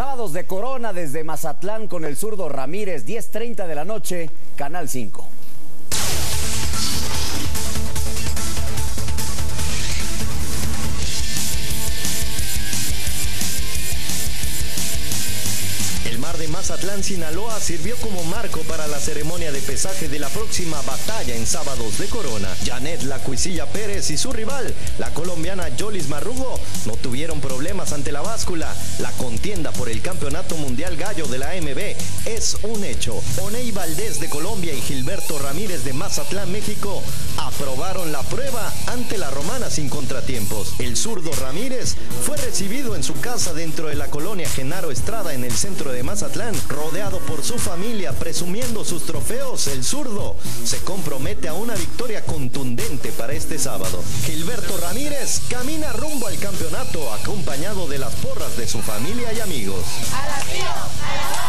Sábados de Corona desde Mazatlán con el zurdo Ramírez, 10.30 de la noche, Canal 5. De Mazatlán, Sinaloa, sirvió como marco para la ceremonia de pesaje de la próxima batalla en sábados de Corona. Janet La Cuisilla Pérez y su rival, la colombiana Jolis Marrugo, no tuvieron problemas ante la báscula. La contienda por el Campeonato Mundial Gallo de la MB es un hecho. Oney Valdés de Colombia y Gilberto Ramírez de Mazatlán, México, aprobaron la prueba ante la romana sin contratiempos. El zurdo Ramírez fue recibido en su casa dentro de la colonia Genaro Estrada en el centro de Mazatlán rodeado por su familia, presumiendo sus trofeos, el zurdo se compromete a una victoria contundente para este sábado. Gilberto Ramírez camina rumbo al campeonato acompañado de las porras de su familia y amigos. ¡A la